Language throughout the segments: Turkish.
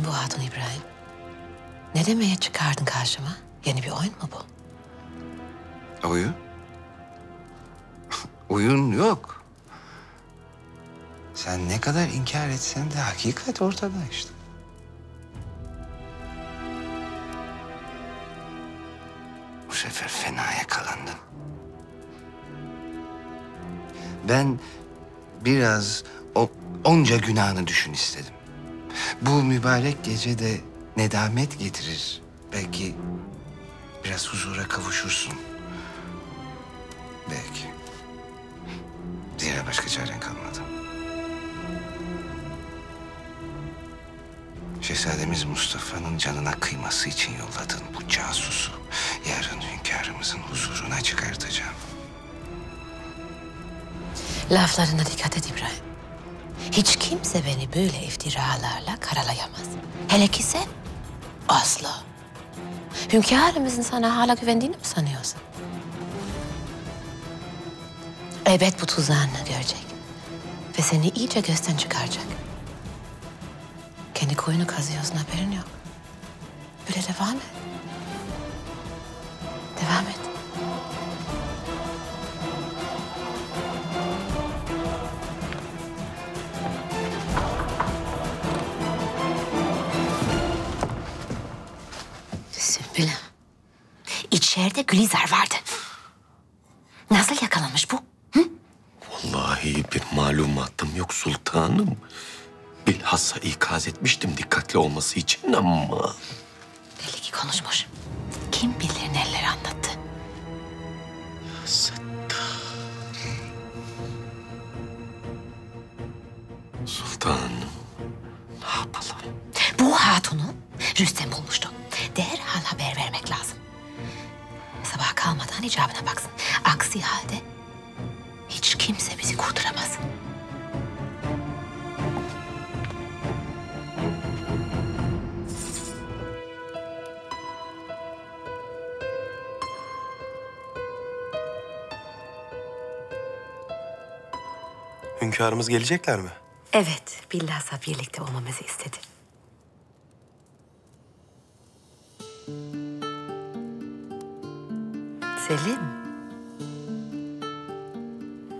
Kim bu hatun İbrahim? Ne demeye çıkardın karşıma? Yeni bir oyun mu bu? Oyun? Oyun yok. Sen ne kadar inkar etsen de hakikat ortada işte. Bu sefer fena yakalandın. Ben biraz o onca günahını düşün istedim. Bu mübarek gece de nedamet getirir. Belki biraz huzura kavuşursun. Belki. Zira başka çaren kalmadı. Şehzademiz Mustafa'nın canına kıyması için yolladığın bu casusu yarın hünkârımızın huzuruna çıkartacağım. Laflarına dikkat et İbrahim. Hiç kimse beni böyle iftiralarla karalayamaz. Hele ki sen asla. Hünkârımızın sana hala güvendiğini mi sanıyorsun? Elbet bu tuzağını görecek. Ve seni iyice gözden çıkaracak. Kendi koyunu kazıyorsun haberin yok. Böyle devam et. Devam et. İçeride Gülizar vardı. Nasıl yakalanmış bu? Vallahi bir malumatım yok sultanım. Bilhassa ikaz etmiştim dikkatli olması için ama... Belli ki konuşmuş. Kim bilir neler anlattı. Sultanım, ne yapalım? Bu hatunu Rüstem bulmuştu. Derhal haber vermek lazım. Kalmadan icabına baksın. Aksi halde hiç kimse bizi kurtaramaz. Hünkârımız gelecekler mi? Evet, bilhassa birlikte olmamızı istedi. Selim.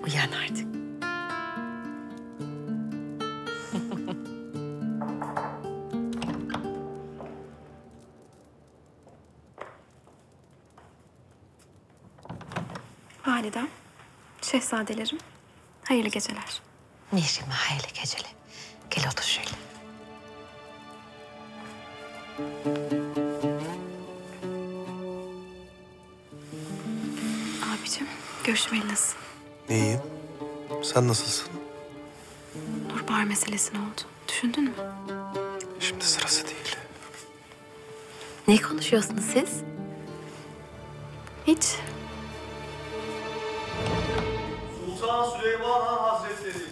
Uyan artık. Validem, şehzadelerim, hayırlı geceler. Nişime hayırlı geceli. Gel otur şöyle. Görüşmeli nasıl? İyiyim. Sen nasılsın? Nurbahar meselesi ne oldu? Düşündün mü? Şimdi sırası değil. Ne konuşuyorsunuz siz? Hiç. Sultan Süleyman Han Hazretleri.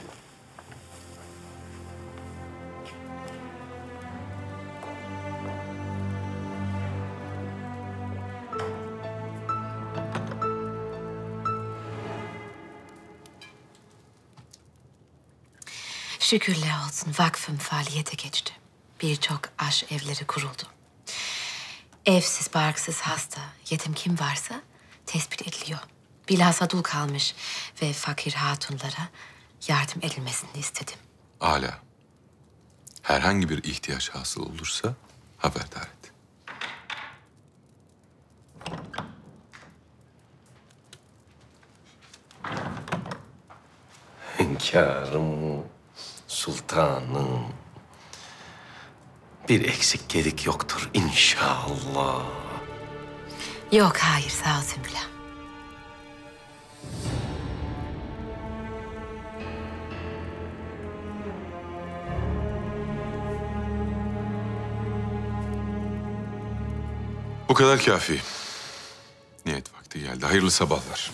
Şükürler olsun vakfım faaliyete geçti. Birçok aş evleri kuruldu. Evsiz, barksız, hasta, yetim kim varsa tespit ediliyor. Bilhassa dul kalmış ve fakir hatunlara yardım edilmesini istedim. Âlâ. Herhangi bir ihtiyaç hasıl olursa haberdar et. Hünkârım, sultanım. Bir eksik gedik yoktur inşallah. Yok hayır sağ ol Sümbül Ağa. Bu kadar kafi. Niyet vakti geldi. Hayırlı sabahlar.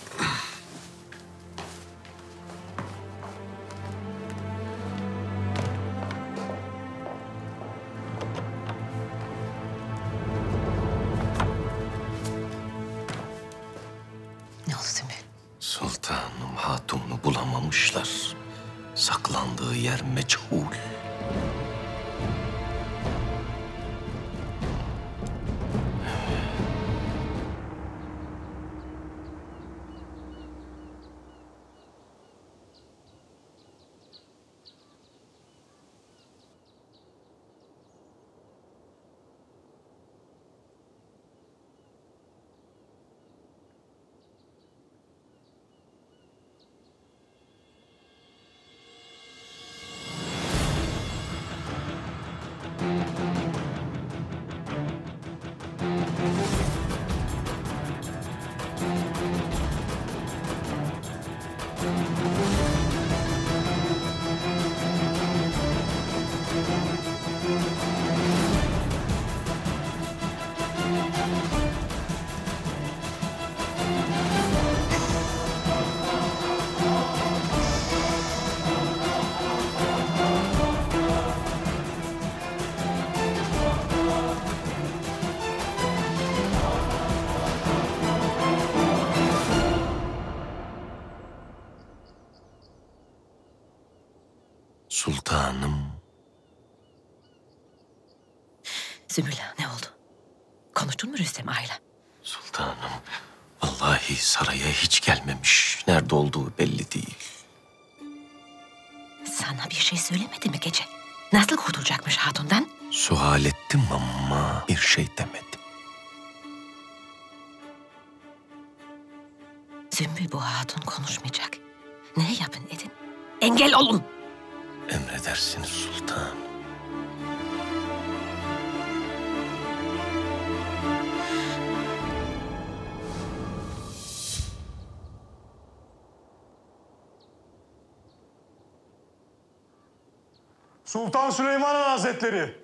Zümrüla ne oldu? Konuştun mu Rüstem Ağa'yla? Sultanım. Vallahi saraya hiç gelmemiş. Nerede olduğu belli değil. Sana bir şey söylemedi mi gece? Nasıl kurtulacakmış hatundan? Sual ettim ama bir şey demedi. Sümbül bu hatun konuşmayacak. Ne yapın edin? Engel olun. Emredersiniz sultan. Sultan Süleyman Hazretleri.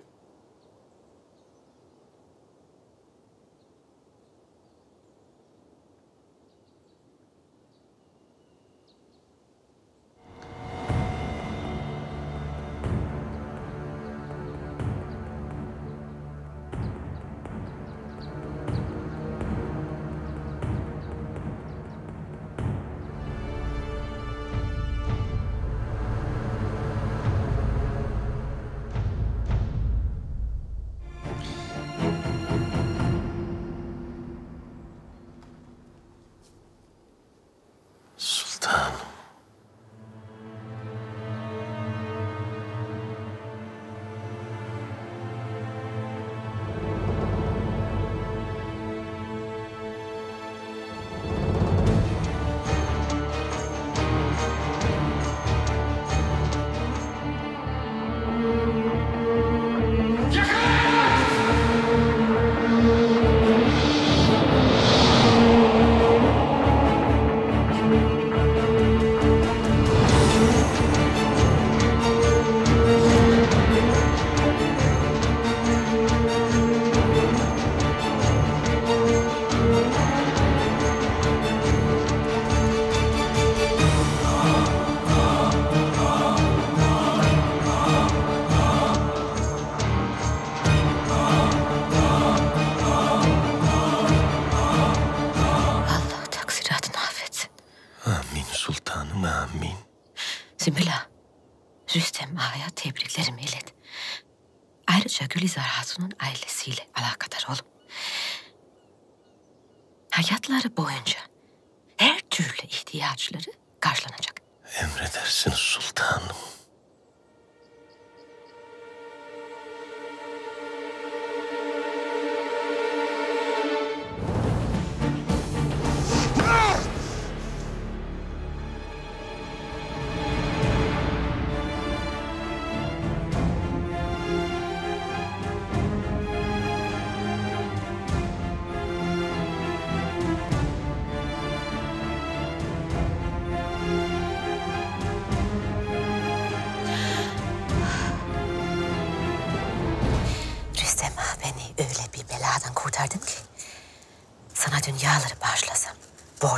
Gülizar Hatun'un ailesiyle alakadar ol. Hayatları boyunca her türlü ihtiyaçları karşılanacak. Emredersiniz sultanım.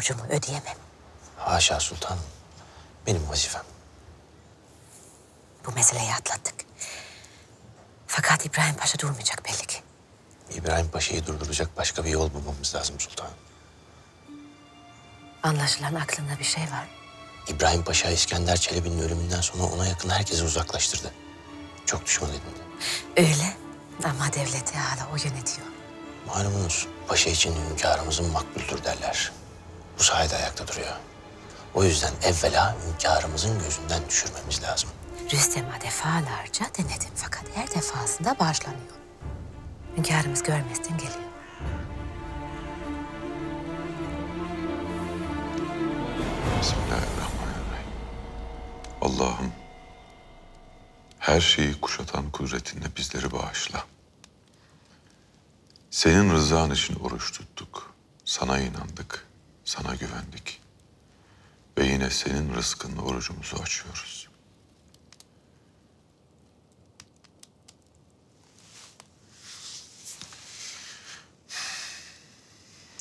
Borcumu ödeyemem. Haşa sultanım. Benim vazifem. Bu meseleyi atlattık. Fakat İbrahim Paşa durmayacak belli ki. İbrahim Paşa'yı durduracak başka bir yol bulmamız lazım sultanım. Anlaşılan aklında bir şey var. İbrahim Paşa İskender Çelebi'nin ölümünden sonra ona yakın herkesi uzaklaştırdı. Çok düşman edindi. Öyle ama devleti hala o yönetiyor. Malumunuz paşa için hünkârımızın makbuldür derler. Bu sayede ayakta duruyor. O yüzden evvela hünkârımızın gözünden düşürmemiz lazım. Rüstem'e defalarca denedim fakat her defasında bağışlanıyor. Hünkârımız görmezden geliyor. Bismillahirrahmanirrahim. Allah'ım Her şeyi kuşatan kudretinle bizleri bağışla. Senin rızan için oruç tuttuk. Sana inandık, sana güvendik. Ve yine senin rızkınla orucumuzu açıyoruz.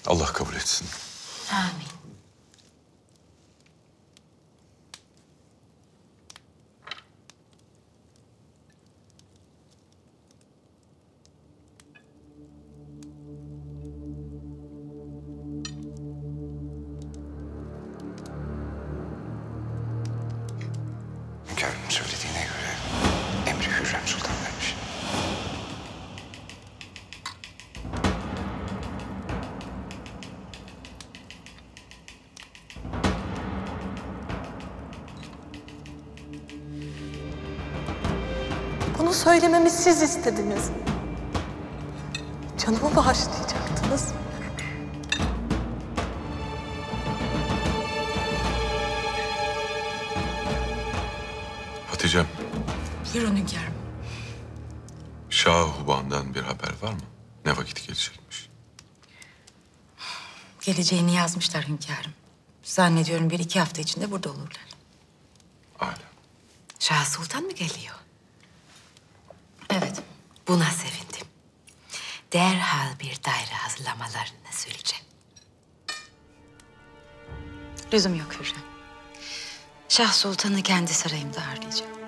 Allah kabul etsin. Amin. Söylememi siz istediniz. Canımı bağışlayacaktınız. Hatice'm, Buyurun hünkârım. Şah Huban'dan bir haber var mı? Ne vakit gelecekmiş? Geleceğini yazmışlar hünkârım. Zannediyorum bir iki hafta içinde burada olurlar. Âlâ. Şah Sultan mı geliyor? Evet, buna sevindim. Derhal bir daire hazırlamalarını söyleyeceğim. Lüzum yok Hürrem. Şah Sultan'ı kendi sarayımda ağırlayacağım.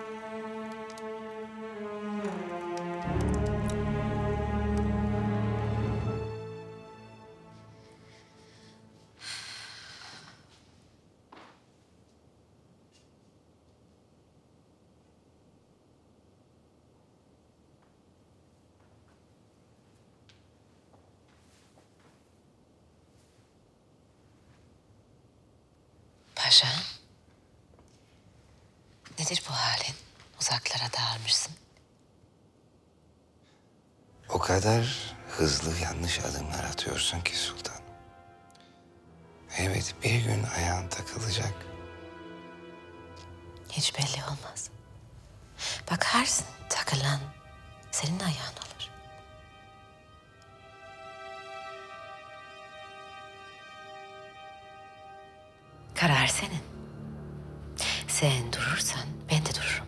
Paşa. Nedir bu halin? Uzaklara dağılmışsın. O kadar hızlı yanlış adımlar atıyorsun ki sultan. Evet bir gün ayağın takılacak. Hiç belli olmaz. Bakarsın takılan senin ayağın Karar senin. Sen durursan ben de dururum.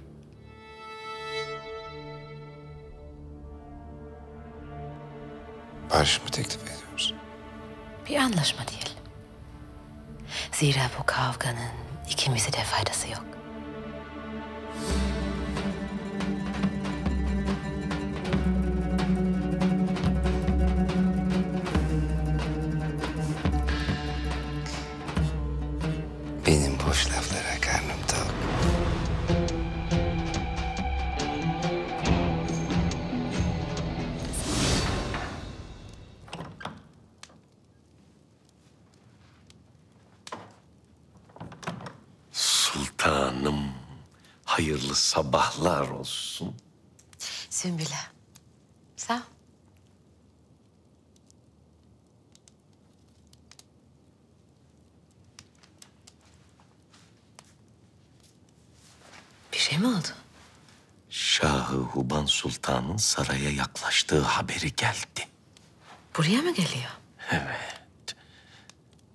Barış mı teklif ediyorsun? Bir anlaşma diyelim. Zira bu kavganın ikimize de faydası yok. Sabahlar olsun. Sümbüle. Sağ ol. Bir şey mi oldu? Şahı Huban Sultan'ın saraya yaklaştığı haberi geldi. Buraya mı geliyor? Evet.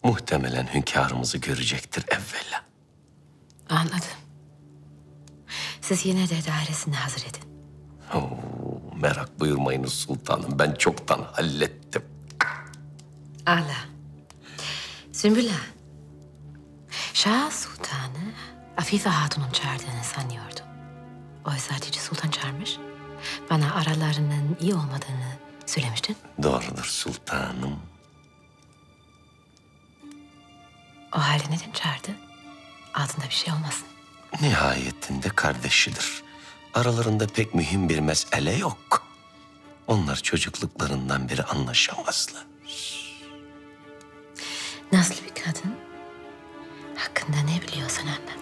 Muhtemelen hünkârımızı görecektir evvela. Anladım. Siz yine de dairesini hazır edin. Oo, merak buyurmayınız sultanım. Ben çoktan hallettim. Ala. Sümbüla. Şah Sultan'ı Afife Hatun'un çağırdığını sanıyordum. Oysa Hatice Sultan çağırmış. Bana aralarının iyi olmadığını söylemiştin. Doğrudur sultanım. O halde neden çağırdı? Altında bir şey olmasın. Nihayetinde kardeşidir. Aralarında pek mühim bir mesele yok. Onlar çocukluklarından beri anlaşamazlar. Nasıl bir kadın? Hakkında ne biliyorsan anlat.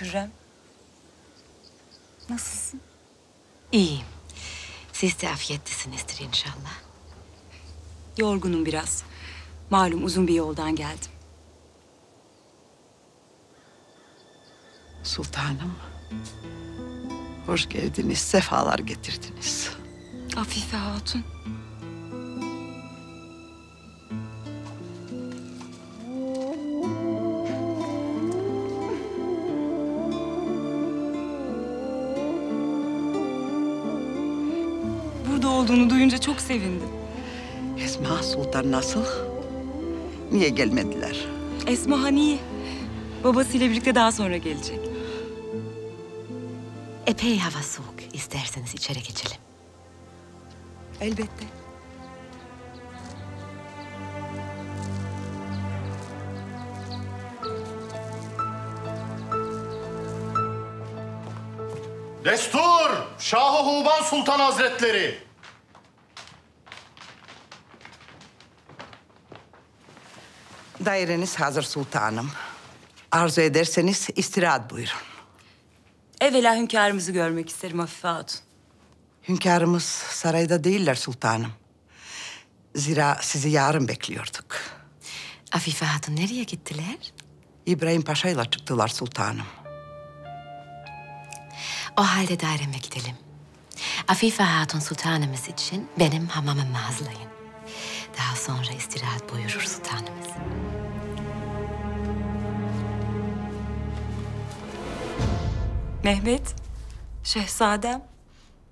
Hürrem. Nasılsın? İyiyim. Siz de afiyettesinizdir inşallah. Yorgunum biraz. Malum uzun bir yoldan geldim. Sultanım. Hoş geldiniz, sefalar getirdiniz. Afife Hatun. Sevindim. Esma Sultan nasıl? Niye gelmediler? Esma Haniye. Babasıyla birlikte daha sonra gelecek. Epey hava soğuk. İsterseniz içeri geçelim. Elbette. Destur! Şah-ı Huban Sultan Hazretleri! Daireniz hazır sultanım. Arzu ederseniz istirahat buyurun. Evvela hünkârımızı görmek isterim Afife Hatun. Hünkârımız sarayda değiller sultanım. Zira sizi yarın bekliyorduk. Afife Hatun nereye gittiler? İbrahim Paşa ile çıktılar sultanım. O halde daireme gidelim. Afife Hatun Sultanımız için benim hamamımı hazırlayın. Daha sonra istirahat buyurur sultanımız. Mehmet, şehzadem.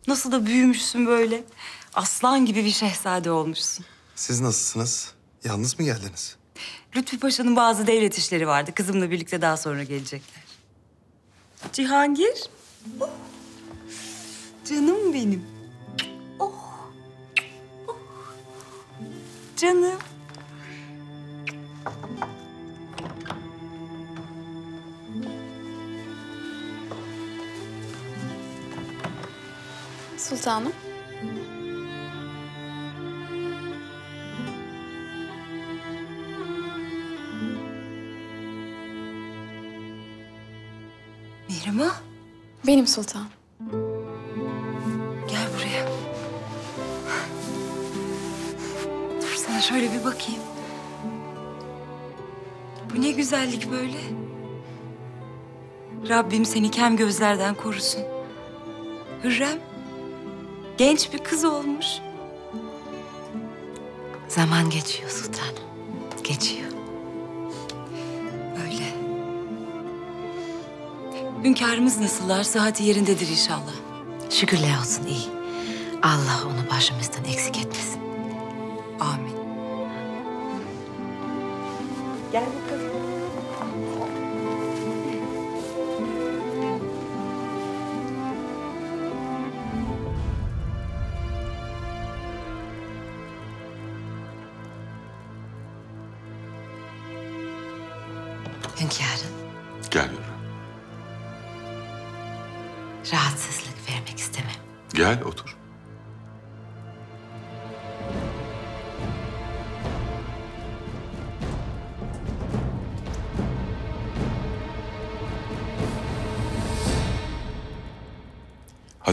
Nasıl da büyümüşsün böyle. Aslan gibi bir şehzade olmuşsun. Siz nasılsınız? Yalnız mı geldiniz? Lütfü Paşa'nın bazı devlet işleri vardı. Kızımla birlikte daha sonra gelecekler. Cihangir. Oh. Canım benim. Canım. Sultanım. Mihrimah, Benim sultan. Sana şöyle bir bakayım. Bu ne güzellik böyle. Rabbim seni kem gözlerden korusun. Hürrem, genç bir kız olmuş. Zaman geçiyor sultanım. Geçiyor. Öyle. Hünkârımız nasıllar? Sıhhati yerindedir inşallah. Şükürler olsun iyi. Allah onu başımızdan eksik etmesin. Amin. Gel bakalım. Hünkârım, Gel yürü. rahatsızlık vermek istemem. Gel otur.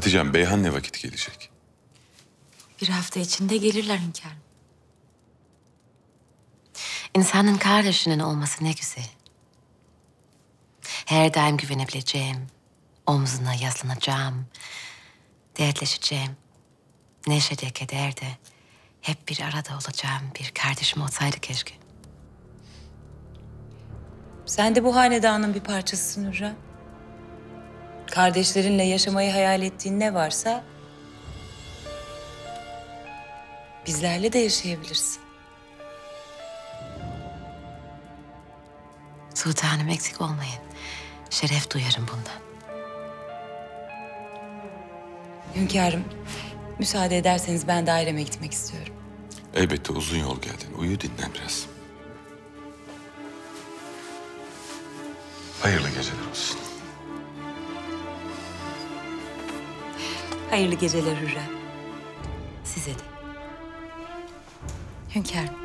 Hatice'm Beyhan ne vakit gelecek? Bir hafta içinde gelirler hünkârım. İnsanın kardeşinin olması ne güzel. Her daim güvenebileceğim, omzuna yaslanacağım, dertleşeceğim. Neşede, kederde hep bir arada olacağım bir kardeşim olsaydı keşke. Sen de bu hanedanın bir parçasısın Hürrem. Kardeşlerinle yaşamayı hayal ettiğin ne varsa... ...bizlerle de yaşayabilirsin. Sultanım eksik olmayın. Şeref duyarım bundan. Hünkârım, müsaade ederseniz ben daireme gitmek istiyorum. Elbette uzun yol geldin. Uyu dinlen biraz. Hayırlı geceler olsun. Hayırlı geceler Hürrem. Size de. Hünkârım.